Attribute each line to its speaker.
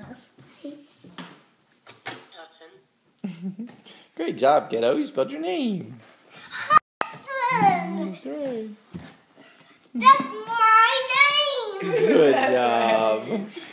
Speaker 1: Hudson
Speaker 2: Great job, kiddo. You spelled your name.
Speaker 3: Hudson.
Speaker 2: That's right.
Speaker 3: That's my name.
Speaker 2: Good job.